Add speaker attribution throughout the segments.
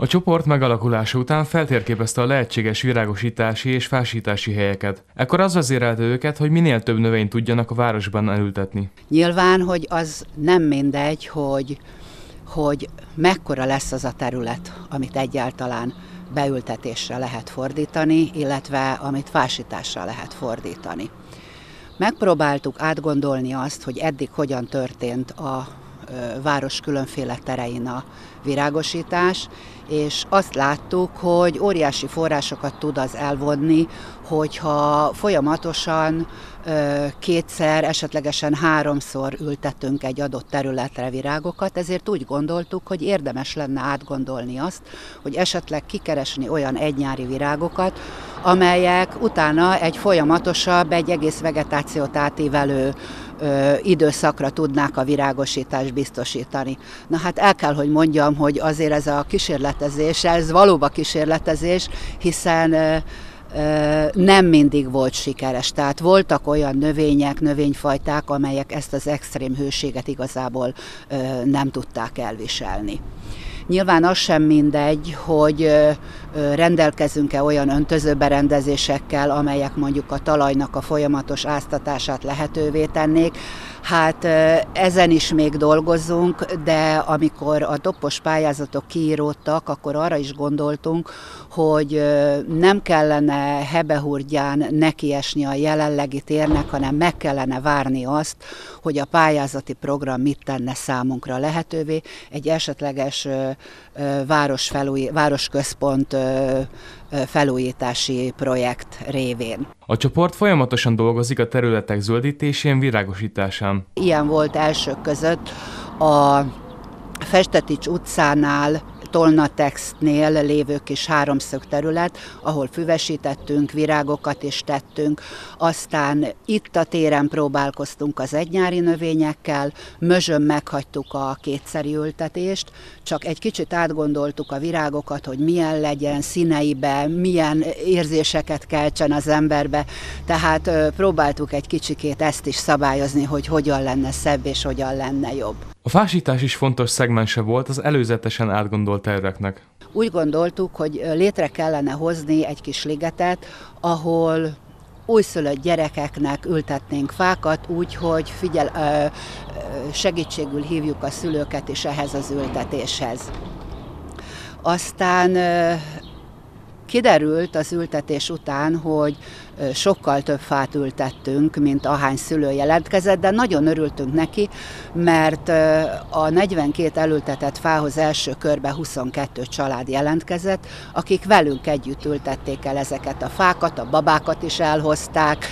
Speaker 1: A csoport megalakulása után feltérképezte a lehetséges virágosítási és fásítási helyeket. Ekkor az vezérelte őket, hogy minél több növényt tudjanak a városban elültetni.
Speaker 2: Nyilván, hogy az nem mindegy, hogy, hogy mekkora lesz az a terület, amit egyáltalán beültetésre lehet fordítani, illetve amit fásításra lehet fordítani. Megpróbáltuk átgondolni azt, hogy eddig hogyan történt a város különféle terein a virágosítás, és azt láttuk, hogy óriási forrásokat tud az elvonni, hogyha folyamatosan kétszer, esetlegesen háromszor ültetünk egy adott területre virágokat, ezért úgy gondoltuk, hogy érdemes lenne átgondolni azt, hogy esetleg kikeresni olyan egynyári virágokat, amelyek utána egy folyamatosabb, egy egész vegetációt átívelő ö, időszakra tudnák a virágosítást biztosítani. Na hát el kell, hogy mondjam, hogy azért ez a kísérletezés, ez valóban kísérletezés, hiszen ö, nem mindig volt sikeres. Tehát voltak olyan növények, növényfajták, amelyek ezt az extrém hőséget igazából nem tudták elviselni. Nyilván az sem mindegy, hogy rendelkezünk-e olyan öntözőberendezésekkel, amelyek mondjuk a talajnak a folyamatos áztatását lehetővé tennék. Hát ezen is még dolgozunk, de amikor a doppos pályázatok kiíródtak, akkor arra is gondoltunk, hogy nem kellene hebehurgyán nekiesni a jelenlegi térnek, hanem meg kellene várni azt, hogy a pályázati program mit tenne számunkra lehetővé egy esetleges városfelúj, városközpont felújítási projekt révén.
Speaker 1: A csoport folyamatosan dolgozik a területek zöldítésén, virágosításán.
Speaker 2: Ilyen volt elsők között a Festetics utcánál Tolnatextnél lévő kis háromszög terület, ahol füvesítettünk, virágokat is tettünk. Aztán itt a téren próbálkoztunk az egynyári növényekkel, mözsön meghagytuk a kétszeri ültetést, csak egy kicsit átgondoltuk a virágokat, hogy milyen legyen színeibe, milyen érzéseket keltsen az emberbe, tehát próbáltuk egy kicsikét ezt is szabályozni, hogy hogyan lenne szebb és hogyan lenne jobb.
Speaker 1: A fásítás is fontos szegmense volt az előzetesen átgondolt terveknek.
Speaker 2: Úgy gondoltuk, hogy létre kellene hozni egy kis ligetet, ahol újszülött gyerekeknek ültetnénk fákat úgy, hogy figyel, segítségül hívjuk a szülőket is ehhez az ültetéshez. Aztán kiderült az ültetés után, hogy sokkal több fát ültettünk, mint ahány szülő jelentkezett, de nagyon örültünk neki, mert a 42 elültetett fához első körbe 22 család jelentkezett, akik velünk együtt ültették el ezeket a fákat, a babákat is elhozták,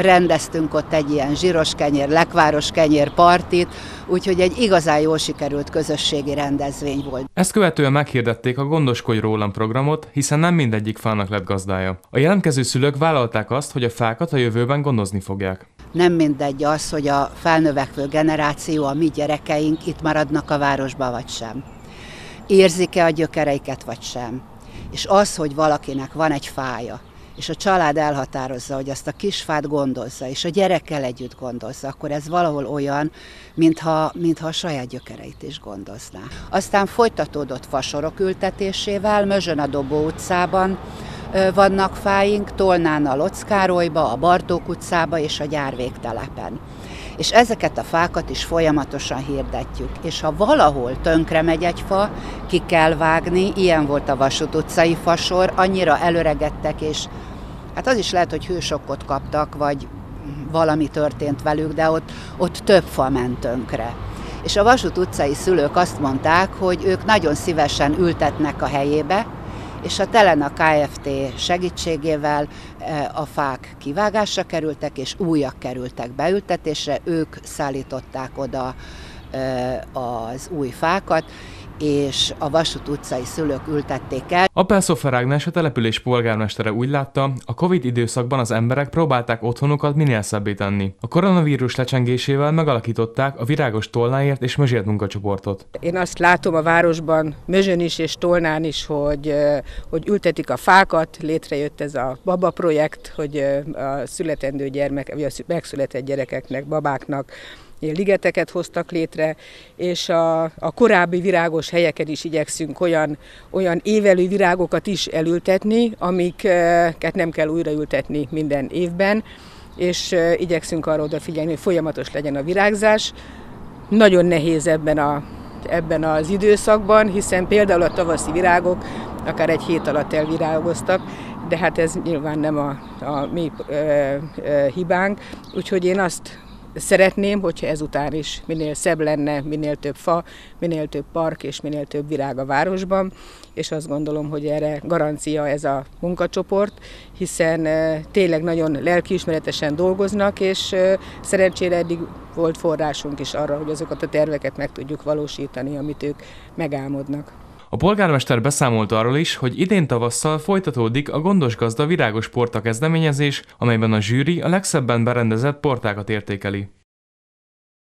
Speaker 2: rendeztünk ott egy ilyen zsíros kenyér, lekváros kenyér partit, úgyhogy egy igazán jól sikerült közösségi rendezvény volt.
Speaker 1: Ezt követően meghirdették a Gondoskodj rólam programot, hiszen nem mindegyik fának lett gazdája. A jelentkező szülők vállalták azt, hogy a fákat a jövőben gondozni fogják.
Speaker 2: Nem mindegy az, hogy a felnövekvő generáció, a mi gyerekeink itt maradnak a városba vagy sem. Érzik-e a gyökereiket vagy sem. És az, hogy valakinek van egy fája, és a család elhatározza, hogy azt a kisfát gondozza, és a gyerekkel együtt gondozza, akkor ez valahol olyan, mintha, mintha a saját gyökereit is gondozná. Aztán folytatódott fasorok ültetésével, Mözsön a Dobó utcában, vannak fáink, Tolnán a Lockárolyba, a Bartók utcába és a Gyárvégtelepen. És ezeket a fákat is folyamatosan hirdetjük. És ha valahol tönkre megy egy fa, ki kell vágni, ilyen volt a Vasút utcai fasor, annyira előregettek, és hát az is lehet, hogy hősokkot kaptak, vagy valami történt velük, de ott, ott több fa ment tönkre. És a Vasút utcai szülők azt mondták, hogy ők nagyon szívesen ültetnek a helyébe, és a Telena Kft. segítségével eh, a fák kivágásra kerültek, és újak kerültek beültetésre, ők szállították oda eh, az új fákat, és a Vasút utcai szülők ültették el.
Speaker 1: Appelszofer Ágnes, a település polgármestere úgy látta, a Covid időszakban az emberek próbálták otthonukat minél szebbé tenni. A koronavírus lecsengésével megalakították a Virágos Tolnáért és Mözsért munkacsoportot.
Speaker 3: Én azt látom a városban, Mözsön is és Tolnán is, hogy, hogy ültetik a fákat, létrejött ez a baba projekt, hogy a születendő gyermek, vagy a megszületett gyerekeknek, babáknak ligeteket hoztak létre, és a, a korábbi virágos helyeken is igyekszünk olyan, olyan évelő virágokat is elültetni, amiket nem kell újraültetni minden évben, és igyekszünk arra odafigyelni, hogy folyamatos legyen a virágzás. Nagyon nehéz ebben a ebben az időszakban, hiszen például a tavaszi virágok akár egy hét alatt elvirágoztak, de hát ez nyilván nem a, a mi ö, ö, hibánk, úgyhogy én azt szeretném, hogyha ezután is minél szebb lenne, minél több fa, minél több park és minél több virág a városban, és azt gondolom, hogy erre garancia ez a munkacsoport, hiszen tényleg nagyon lelkiismeretesen dolgoznak, és szerencsére eddig volt forrásunk is arra, hogy azokat a terveket meg tudjuk valósítani, amit ők megálmodnak.
Speaker 1: A polgármester beszámolt arról is, hogy idén tavasszal folytatódik a Gondos Gazda Virágos Porta kezdeményezés, amelyben a zsűri a legszebben berendezett portákat értékeli.